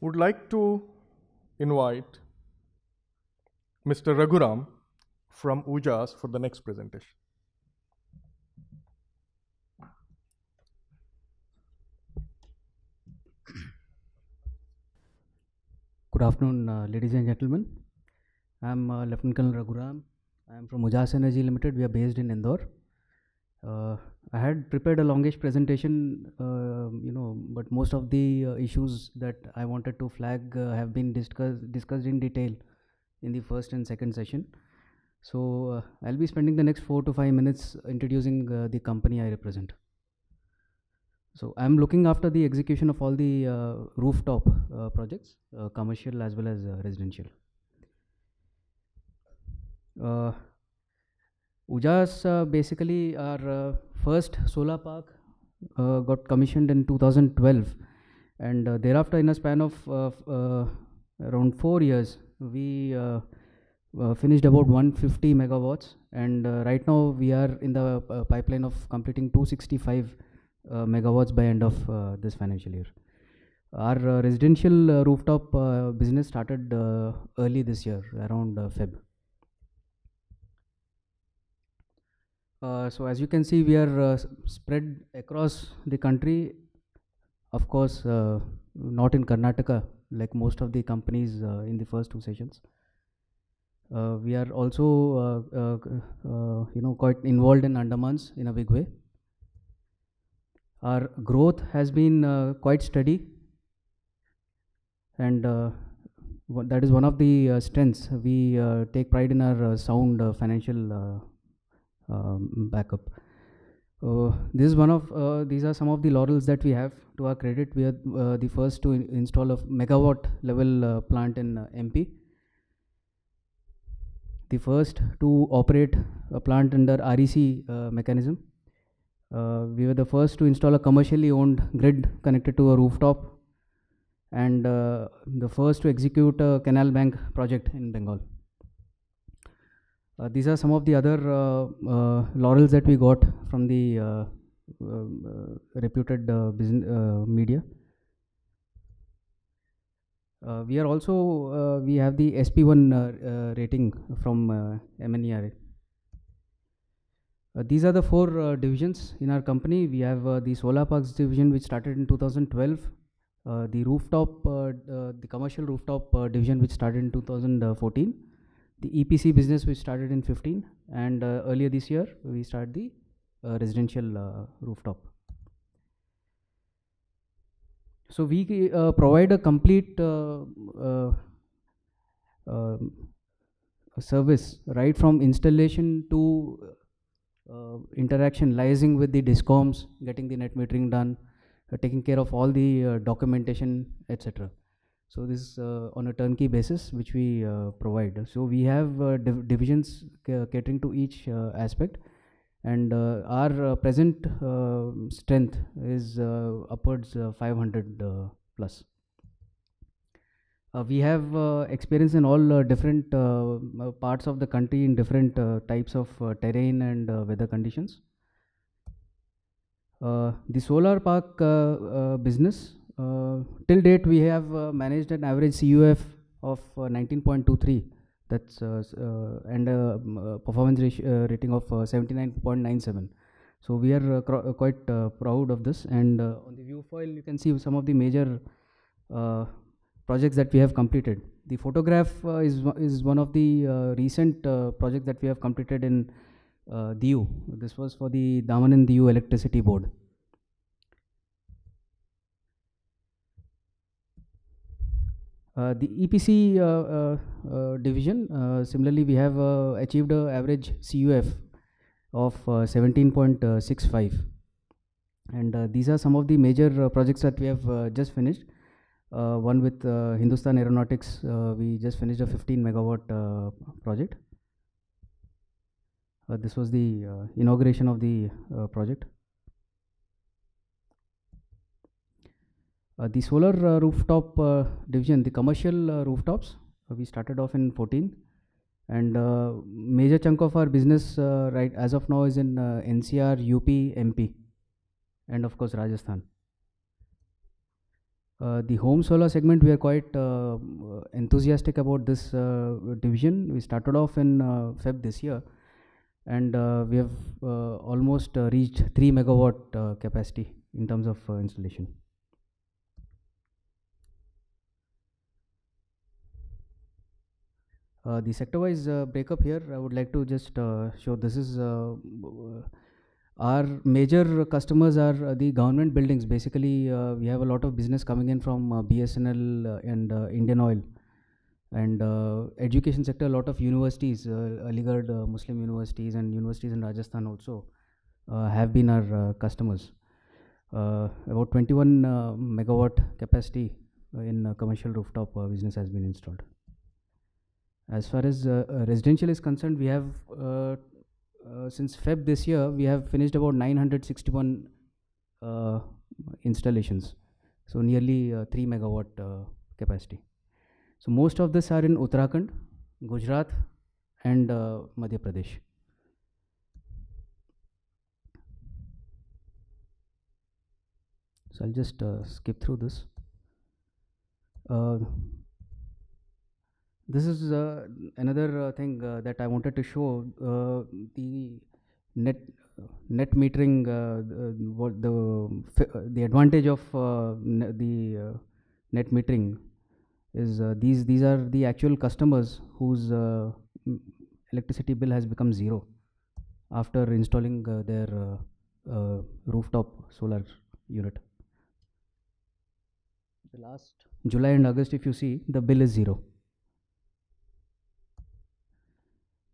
would like to invite Mr. Raghuram from Ujaas for the next presentation. Good afternoon, uh, ladies and gentlemen. I'm uh, Lieutenant Colonel Raghuram. I'm from Ujaas Energy Limited. We are based in Indore. Uh, I had prepared a longish presentation, uh, you know, but most of the uh, issues that I wanted to flag uh, have been discussed discussed in detail in the first and second session. So uh, I'll be spending the next four to five minutes introducing uh, the company I represent. So I'm looking after the execution of all the rooftop projects, commercial as well as residential. Ujaas uh, basically our uh, first solar park uh, got commissioned in 2012, and uh, thereafter, in a span of uh, uh, around four years, we finished about 150 megawatts, and right now we are in the pipeline of completing 265 uh, megawatts by end of this financial year. Our residential rooftop business started early this year, around Feb. Uh, so as you can see, we are uh, spread across the country. Of course, uh, not in Karnataka like most of the companies uh, in the first two sessions. Uh, we are also, uh, you know, quite involved in Andamans in a big way. Our growth has been quite steady, and that is one of the strengths. We take pride in our sound financial um, backup. Uh, this is one of uh, these are some of the laurels that we have to our credit. We are uh, the first to in- install a megawatt level uh, plant in uh, MP. The first to operate a plant under REC mechanism. We were the first to install a commercially owned grid connected to a rooftop, and uh, the first to execute a canal bank project in Bengal. Uh, these are some of the other uh, uh, laurels that we got from the reputed business media. Uh, we are also uh, we have the SP1 uh, rating from MNERA. These are the four divisions in our company. We have the solar parks division, which started in 2012. Uh, the rooftop, the commercial rooftop division, which started in 2014 the EPC business we started in 15 and uh, earlier this year we started the uh, residential uh, rooftop. So we uh, provide a complete uh, um, service right from installation to interaction, liaising with the discoms, getting the net metering done, taking care of all the documentation, etc. So this is uh, on a turnkey basis which we uh, provide. So we have uh, div- divisions ca- catering to each aspect, and uh, our uh, present uh, strength is upwards uh, 500 uh, plus. We have experience in all different parts of the country in different types of terrain and weather conditions. The solar park business till date we have uh, managed an average CUF of uh, 19.23 that's uh, uh, and a um, uh, performance uh, rating of uh, 79.97 so we are uh, uh, quite uh, proud of this and uh, on the view file you can see some of the major uh, projects that we have completed the photograph uh, is one- is one of the uh, recent uh, projects that we have completed in uh, Diu. This was for the Daman and Diu Electricity Board. The EPC uh, uh, uh, division, uh, similarly, we have uh, achieved an average CUF of uh, 17.65. And uh, these are some of the major uh, projects that we have uh, just finished. Uh, one with uh, Hindustan Aeronautics, uh, we just finished a 15 megawatt uh, project. Uh, this was the uh, inauguration of the uh, project. The solar uh, rooftop uh, division, the commercial uh, rooftops, uh, we started off in 14, and uh, major chunk of our business uh, right as of now is in uh, NCR, UP, MP, and of course Rajasthan. Uh, the home solar segment, we are quite uh, enthusiastic about this uh, division. We started off in uh, Feb this year, and uh, we have uh, almost uh, reached 3 megawatt uh, capacity in terms of uh, installation. Uh, the sector-wise uh, breakup here, I would like to just uh, show this is uh, our major customers are uh, the government buildings. Basically, uh, we have a lot of business coming in from uh, BSNL uh, and uh, Indian Oil. And uh, education sector, a lot of universities, uh, Aligarh uh, Muslim universities and universities in Rajasthan also uh, have been our uh, customers. Uh, about 21 uh, megawatt capacity uh, in uh, commercial rooftop uh, business has been installed. As far as uh, uh, residential is concerned, we have uh, since Feb this year we have finished about 961 uh, installations, so nearly 3 megawatt capacity. So most of this are in Uttarakhand, Gujarat, and Madhya Pradesh. So I'll just uh, skip through this. Uh, this is uh, another uh, thing uh, that I wanted to show uh, the net net metering uh, the- what the uh, the advantage of uh, ne- the uh, net metering is uh, these these are the actual customers whose uh, m- electricity bill has become zero after installing uh, their uh, uh, rooftop solar unit. The last July and August, if you see, the bill is zero.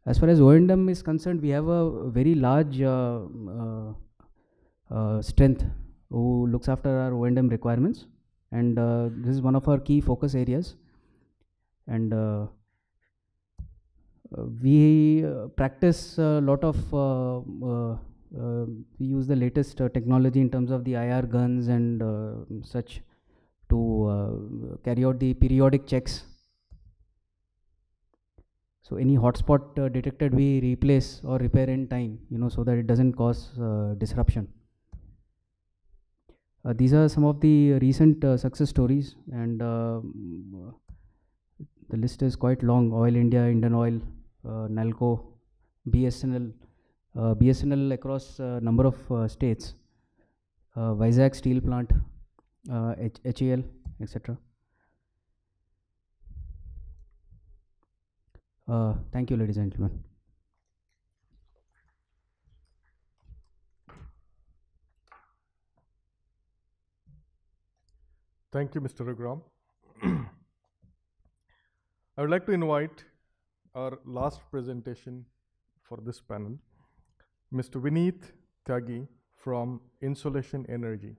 As far as O&M is concerned, we have a very large uh, uh, uh, strength who looks after our O&M requirements, and this is one of our key focus areas. And we practice a lot of uh, we use the latest uh, technology in terms of the IR guns and uh, such to carry out the periodic checks so any hotspot uh, detected, we replace or repair in time, you know, so that it doesn't cause uh, disruption. Uh, these are some of the recent uh, success stories, and uh, the list is quite long. Oil India, Indian Oil, uh, Nalco, BSNL, BSNL across a number of states, uh, Steel Plant, H- HEL, etc. Uh, thank you, ladies and gentlemen. Thank you, Mr. Raghuram. I would like to invite our last presentation for this panel, Mr. Vineet Tyagi from Insolation Energy.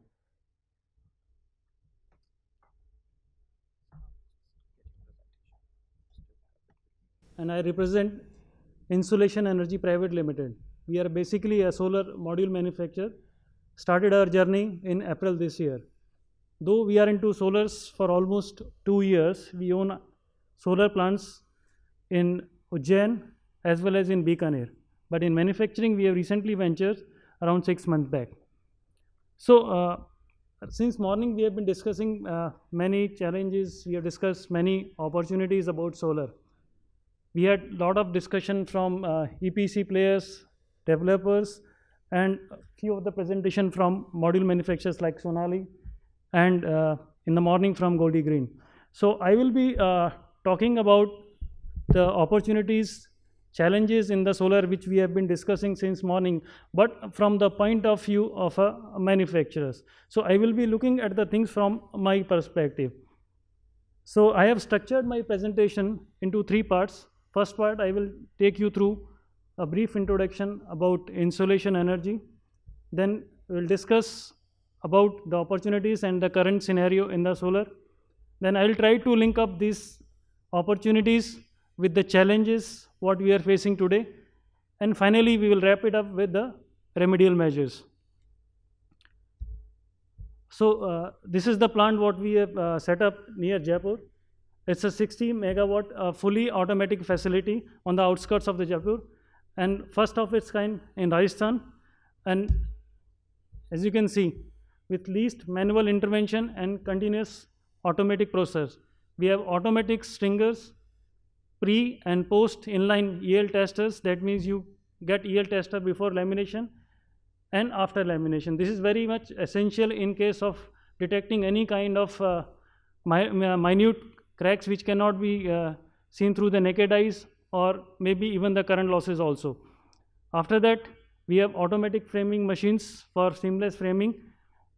And I represent Insolation Energy Private Limited. We are basically a solar module manufacturer. Started our journey in April this year. Though we are into solars for almost two years, we own solar plants in Ujjain as well as in Bikaner. But in manufacturing, we have recently ventured around six months back. So, uh, since morning, we have been discussing uh, many challenges. We have discussed many opportunities about solar we had a lot of discussion from uh, EPC players, developers, and a few of the presentation from module manufacturers like Sonali, and uh, in the morning from Goldie Green. So I will be uh, talking about the opportunities, challenges in the solar which we have been discussing since morning, but from the point of view of a manufacturers. So I will be looking at the things from my perspective. So I have structured my presentation into three parts. First part, I will take you through a brief introduction about insolation energy. Then we will discuss about the opportunities and the current scenario in the solar. Then I will try to link up these opportunities with the challenges what we are facing today. And finally, we will wrap it up with the remedial measures. So uh, this is the plant what we have uh, set up near Jaipur. It's a 60 megawatt uh, fully automatic facility on the outskirts of the Jaipur, and first of its kind in Rajasthan. And as you can see, with least manual intervention and continuous automatic process. We have automatic stringers, pre and post inline EL testers. That means you get EL tester before lamination and after lamination. This is very much essential in case of detecting any kind of uh, mi minute cracks which cannot be uh, seen through the naked eyes or maybe even the current losses also. After that, we have automatic framing machines for seamless framing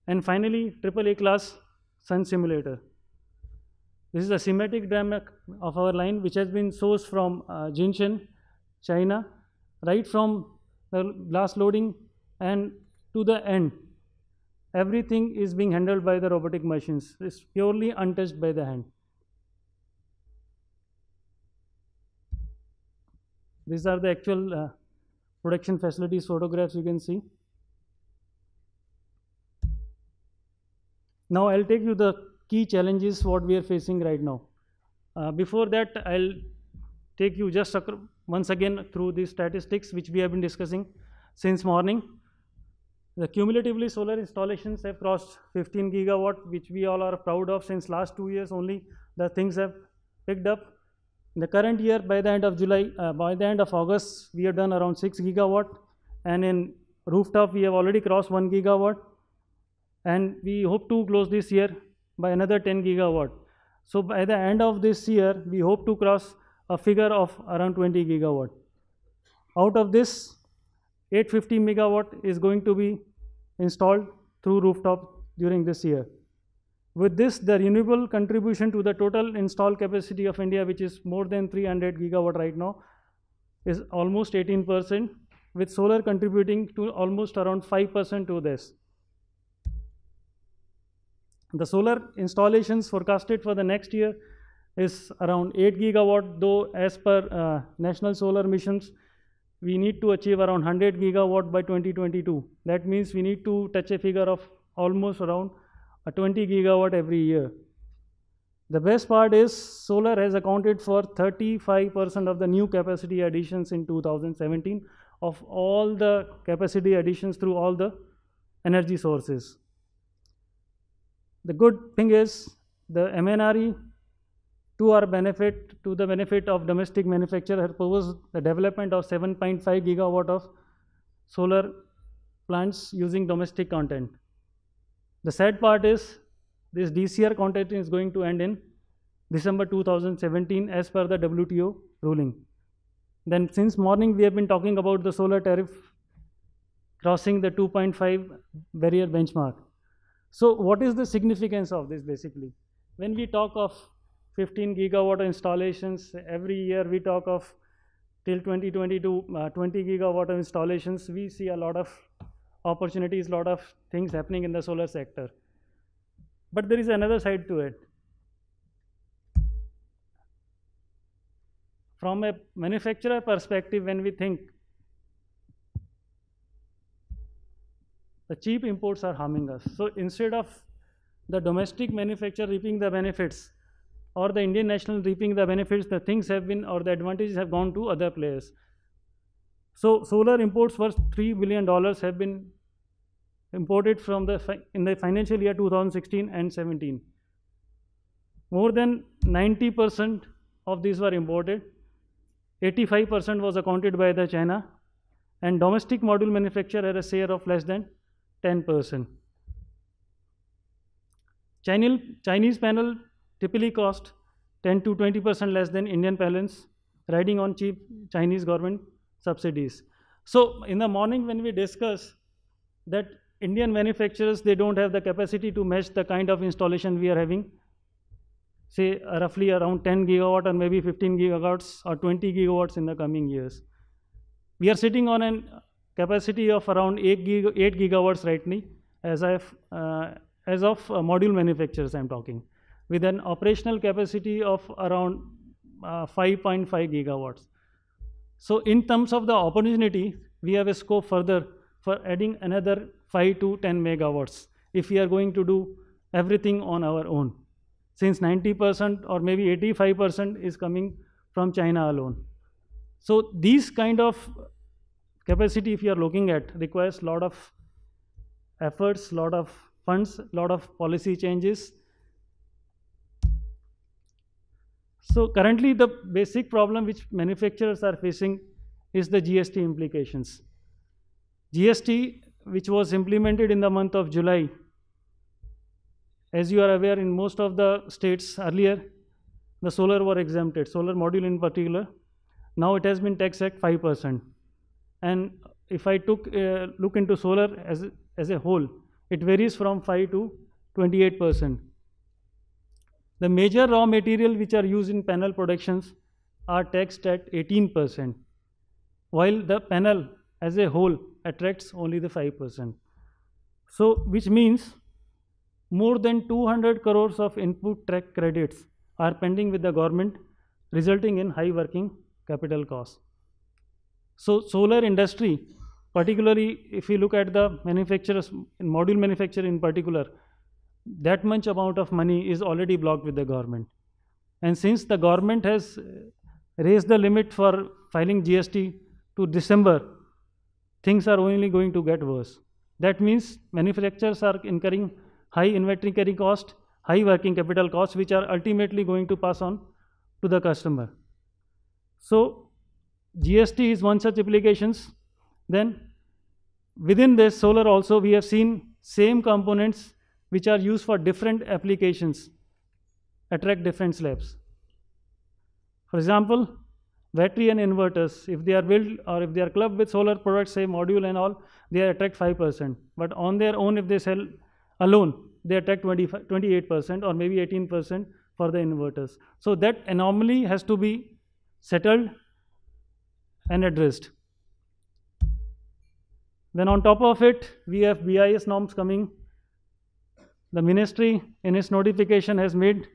and finally AAA class sun simulator. This is a schematic diagram of our line which has been sourced from uh, Jinshen, China, right from the blast loading and to the end. Everything is being handled by the robotic machines. It's purely untouched by the hand. These are the actual uh, production facilities photographs you can see. Now I'll take you the key challenges what we are facing right now. Uh, before that, I'll take you just once again through the statistics which we have been discussing since morning. The cumulatively solar installations have crossed 15 gigawatt, which we all are proud of since last two years only. The things have picked up. In the current year, by the end of July, uh, by the end of August, we have done around 6 gigawatt, and in rooftop we have already crossed 1 gigawatt, and we hope to close this year by another 10 gigawatt. So by the end of this year, we hope to cross a figure of around 20 gigawatt. Out of this, 850 megawatt is going to be installed through rooftop during this year. With this, the renewable contribution to the total installed capacity of India, which is more than 300 gigawatt right now, is almost 18%, with solar contributing to almost around 5% to this. The solar installations forecasted for the next year is around 8 gigawatt, though as per uh, national solar missions, we need to achieve around 100 gigawatt by 2022. That means we need to touch a figure of almost around uh, 20 gigawatt every year. The best part is solar has accounted for 35% of the new capacity additions in 2017 of all the capacity additions through all the energy sources. The good thing is the MNRE to our benefit, to the benefit of domestic manufacturer, has proposed the development of 7.5 gigawatt of solar plants using domestic content. The sad part is this DCR content is going to end in December 2017 as per the WTO ruling. Then since morning we have been talking about the solar tariff crossing the 2.5 barrier benchmark. So what is the significance of this basically? When we talk of 15 gigawatt installations, every year we talk of till 2022 uh, 20 gigawatt installations, we see a lot of opportunities, a lot of things happening in the solar sector. But there is another side to it. From a manufacturer perspective, when we think the cheap imports are harming us. So instead of the domestic manufacturer reaping the benefits or the Indian national reaping the benefits, the things have been or the advantages have gone to other players. So solar imports worth three billion dollars have been imported from the in the financial year 2016 and 17. More than 90% of these were imported. 85% was accounted by the China, and domestic module manufacturer had a share of less than 10%. Chinese, Chinese panel typically cost 10 to 20% less than Indian panels riding on cheap Chinese government subsidies. So in the morning when we discuss that Indian manufacturers, they don't have the capacity to match the kind of installation we are having, say uh, roughly around 10 gigawatt or maybe 15 gigawatts or 20 gigawatts in the coming years. We are sitting on an capacity of around 8, gig 8 gigawatts right now as, uh, as of uh, module manufacturers I'm talking with an operational capacity of around uh, 5.5 gigawatts. So in terms of the opportunity, we have a scope further for adding another 5 to 10 megawatts if we are going to do everything on our own. Since 90% or maybe 85% is coming from China alone. So these kind of capacity if you are looking at requires lot of efforts lot of funds lot of policy changes So currently the basic problem which manufacturers are facing is the GST implications. GST which was implemented in the month of July, as you are aware in most of the states earlier, the solar were exempted, solar module in particular. Now it has been taxed at 5%. And if I took uh, look into solar as, as a whole, it varies from 5 to 28%. The major raw material which are used in panel productions are taxed at 18%, while the panel as a whole attracts only the 5%. So, which means more than 200 crores of input tax credits are pending with the government, resulting in high working capital costs. So, solar industry, particularly if you look at the manufacturers, module manufacturer in particular, that much amount of money is already blocked with the government. And since the government has raised the limit for filing GST to December, things are only going to get worse. That means manufacturers are incurring high inventory carry cost, high working capital costs, which are ultimately going to pass on to the customer. So GST is one such applications. Then within this solar also we have seen same components which are used for different applications attract different slabs. For example, battery and inverters, if they are built or if they are clubbed with solar products, say module and all, they attract 5%. But on their own, if they sell alone, they attract 28% or maybe 18% for the inverters. So that anomaly has to be settled and addressed. Then on top of it, we have BIS norms coming the ministry in its notification has made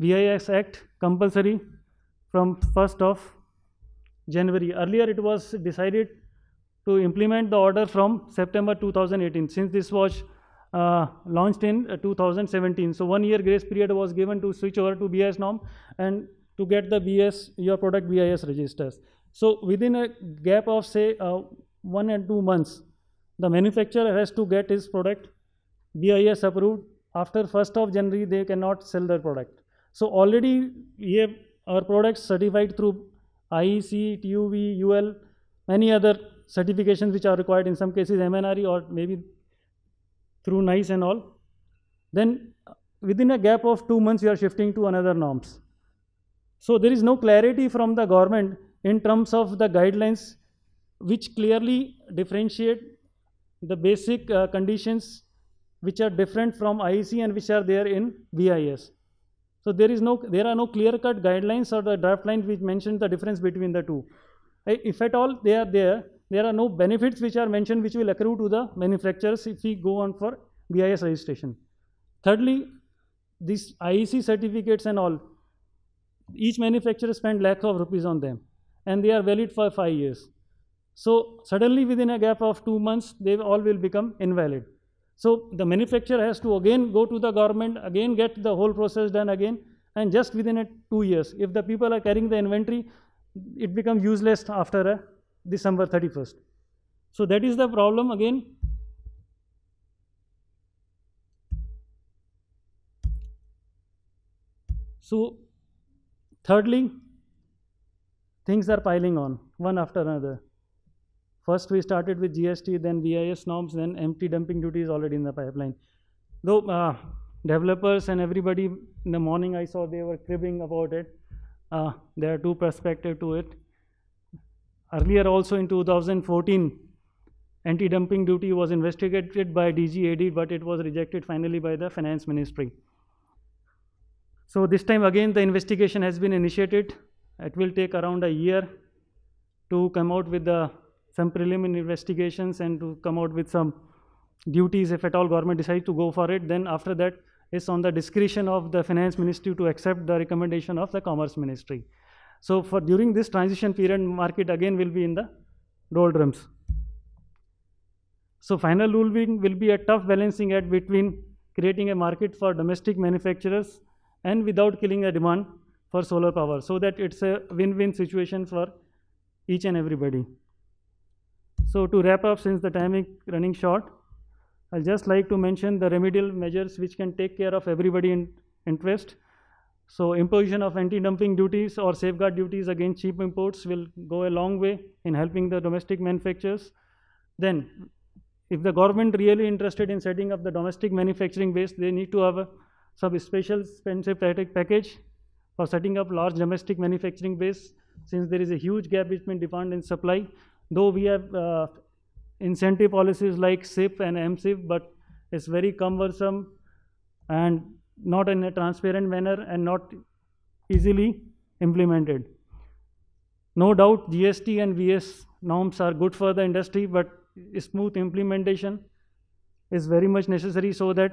BIS Act compulsory from 1st of January. Earlier it was decided to implement the order from September 2018 since this was uh, launched in uh, 2017. So one year grace period was given to switch over to BIS norm and to get the BS your product BIS registers. So within a gap of say uh, one and two months, the manufacturer has to get his product BIS approved. After 1st of January, they cannot sell their product. So already we have our products certified through IEC, TUV, UL, many other certifications which are required in some cases MNRE or maybe through NISE and all. Then within a gap of two months, you are shifting to another norms. So there is no clarity from the government in terms of the guidelines which clearly differentiate the basic uh, conditions which are different from IEC and which are there in BIS. So there is no, there are no clear-cut guidelines or the draft lines which mention the difference between the two. If at all they are there, there are no benefits which are mentioned which will accrue to the manufacturers if we go on for BIS registration. Thirdly, these IEC certificates and all, each manufacturer spend lakhs of rupees on them and they are valid for five years. So suddenly within a gap of two months, they all will become invalid. So the manufacturer has to again go to the government, again get the whole process done again, and just within a two years, if the people are carrying the inventory, it becomes useless after a December 31st. So that is the problem again. So thirdly, things are piling on one after another. First, we started with GST, then BIS norms, then anti-dumping duty is already in the pipeline. Though uh, developers and everybody in the morning I saw they were cribbing about it. Uh, there are two perspectives to it. Earlier also in 2014, anti-dumping duty was investigated by DGAD, but it was rejected finally by the finance ministry. So this time again the investigation has been initiated. It will take around a year to come out with the some preliminary investigations and to come out with some duties if at all government decides to go for it. Then after that, it's on the discretion of the finance ministry to accept the recommendation of the commerce ministry. So for during this transition period, market again will be in the doldrums. So final ruling will be a tough balancing act between creating a market for domestic manufacturers and without killing the demand for solar power so that it's a win-win situation for each and everybody. So to wrap up, since the time is running short, I'll just like to mention the remedial measures which can take care of everybody in interest. So imposition of anti-dumping duties or safeguard duties against cheap imports will go a long way in helping the domestic manufacturers. Then, if the government really interested in setting up the domestic manufacturing base, they need to have a some special expensive package for setting up large domestic manufacturing base since there is a huge gap between demand and supply. Though we have uh, incentive policies like SIP and MSIP, but it's very cumbersome and not in a transparent manner and not easily implemented. No doubt GST and BIS norms are good for the industry, but smooth implementation is very much necessary so that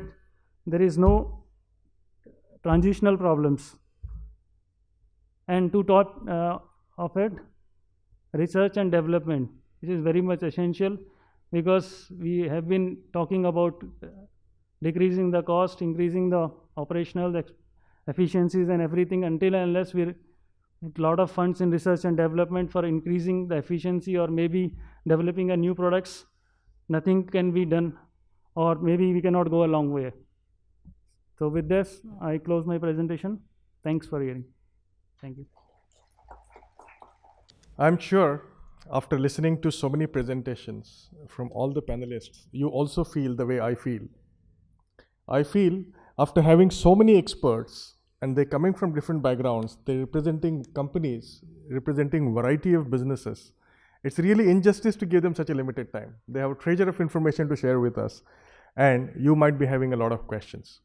there is no transitional problems. And to top uh, of it, research and development, which is very much essential because we have been talking about uh, decreasing the cost, increasing the operational efficiencies and everything until and unless we put a lot of funds in research and development for increasing the efficiency or maybe developing a new products, nothing can be done or maybe we cannot go a long way. So with this, I close my presentation. Thanks for hearing. Thank you. I'm sure after listening to so many presentations from all the panelists, you also feel the way I feel. I feel after having so many experts and they're coming from different backgrounds, they're representing companies, representing variety of businesses. It's really injustice to give them such a limited time. They have a treasure of information to share with us and you might be having a lot of questions.